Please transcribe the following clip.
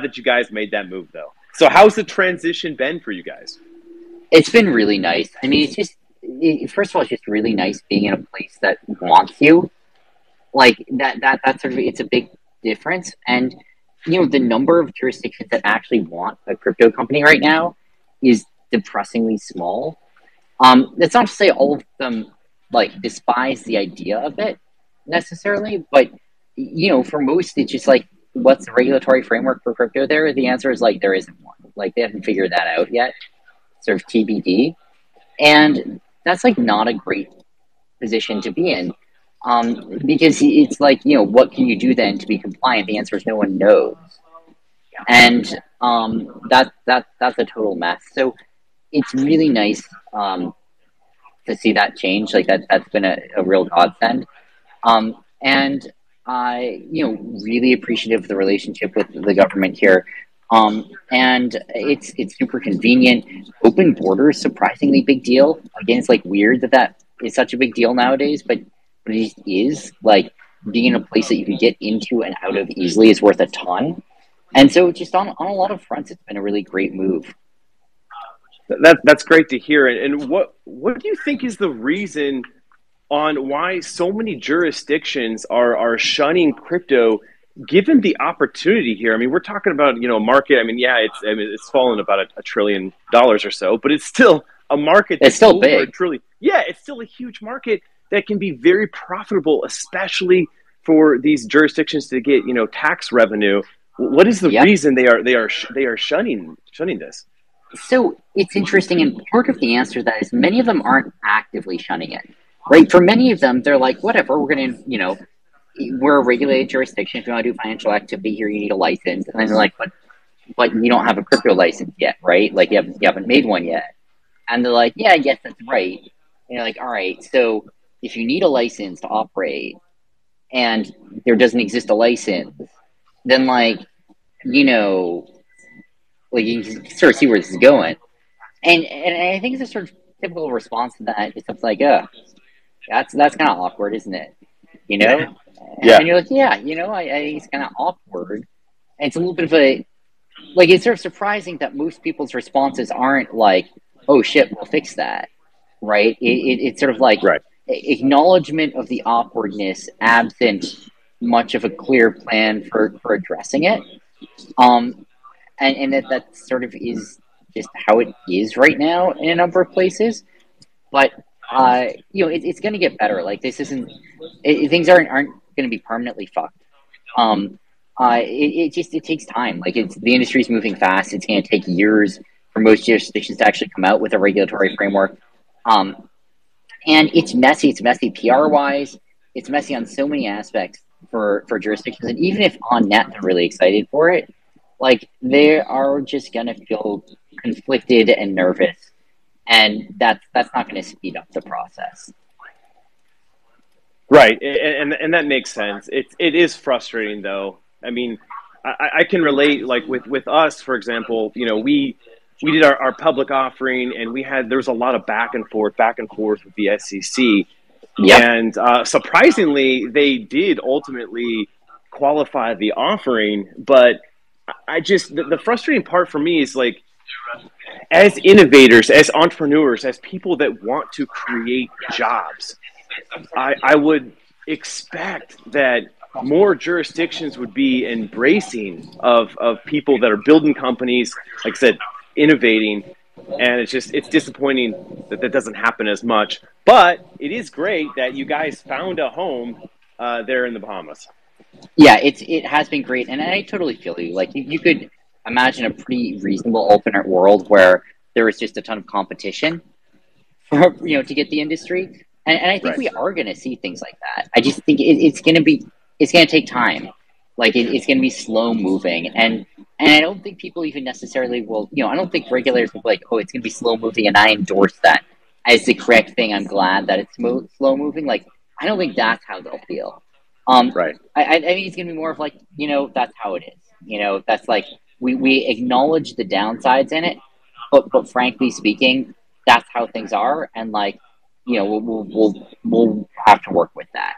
that you guys made that move, though. So, how's the transition been for you guys? It's been really nice. I mean, it's just first of all, it's just really nice being in a place that wants you. Like that, that that's sort of it's a big difference. And you know, the number of jurisdictions that actually want a crypto company right now is depressingly small. Um, that's not to say all of them like despise the idea of it necessarily, but you know, for most, it's just like, what's the regulatory framework for crypto there? The answer is like, there isn't one. Like, they haven't figured that out yet, sort of TBD. And that's like not a great position to be in. Um, because it's like, you know, what can you do then to be compliant? The answer is no one knows. And um, that, that, that's a total mess. So it's really nice um, to see that change. Like that, that's been a, a real godsend. Um, and I, you know, really appreciative of the relationship with the government here. Um, and it's it's super convenient. Open borders, surprisingly big deal. Again, it's like weird that that is such a big deal nowadays, but it is like being in a place that you can get into and out of easily is worth a ton. And so, just on on a lot of fronts, it's been a really great move. That that's great to hear. And what what do you think is the reason? On why so many jurisdictions are are shunning crypto given the opportunity here. I mean, we're talking about, you know, a market. I mean, yeah, it's I mean, it's fallen about a, a trillion dollars or so, but it's still a market that's it's still big. Truly, yeah, it's still a huge market that can be very profitable, especially for these jurisdictions to get, you know, tax revenue. What is the yep. reason they are they are they are shunning shunning this? So it's interesting, and part of the answer to that is many of them aren't actively shunning it right? For many of them, they're like, whatever, we're going to, you know, we're a regulated jurisdiction. If you want to do financial activity here, you need a license. And then they're like, but, but you don't have a crypto license yet, right? Like you haven't, you haven't made one yet. And they're like, yeah, yes, that's right. And you're like, all right, so if you need a license to operate and there doesn't exist a license, then like, you know, like you can sort of see where this is going. And and I think it's a sort of typical response to that. It's like, uh, that's that's kind of awkward, isn't it? You know? Yeah. And you're like, yeah, you know, I, I think it's kind of awkward. And it's a little bit of a like it's sort of surprising that most people's responses aren't like, "Oh shit, we'll fix that," right? It, it, it's sort of like right. acknowledgement of the awkwardness, absent much of a clear plan for for addressing it. Um, and and that that sort of is just how it is right now in a number of places. But uh, you know, it, it's going to get better. Like this isn't it, things aren't aren't going to be permanently fucked. Um, uh, it, it just it takes time. Like it's the industry's moving fast. It's going to take years for most jurisdictions to actually come out with a regulatory framework. Um, and it's messy. It's messy PR wise. It's messy on so many aspects for for jurisdictions. And even if on net they're really excited for it, like they are just going to feel conflicted and nervous and that's that's not going to speed up the process. Right, and and that makes sense. It it is frustrating though. I mean, I, I can relate. Like with with us, for example, you know, we we did our, our public offering, and we had there was a lot of back and forth, back and forth with the SEC. Yep. And uh, surprisingly, they did ultimately qualify the offering. But I just the, the frustrating part for me is like as innovators, as entrepreneurs, as people that want to create jobs, I, I would expect that more jurisdictions would be embracing of, of people that are building companies, like I said, innovating. And it's just, it's disappointing that that doesn't happen as much. But it is great that you guys found a home uh, there in the Bahamas. Yeah, it's, it has been great. And I totally feel you. Like, you, you could, imagine a pretty reasonable alternate world where there is just a ton of competition for you know to get the industry. And, and i think right. we are going to see things like that. I just think it, it's going to be it's going to take time. Like it, it's going to be slow moving. And and i don't think people even necessarily will you know i don't think regulators will be like oh it's going to be slow moving and i endorse that as the correct thing. I'm glad that it's mo- slow moving. Like i don't think that's how they'll feel. Um right. I i think it's going to be more of like you know that's how it is. You know that's like we, we acknowledge the downsides in it, but but frankly speaking, that's how things are, and like you know we'll we'll we'll, we'll have to work with that.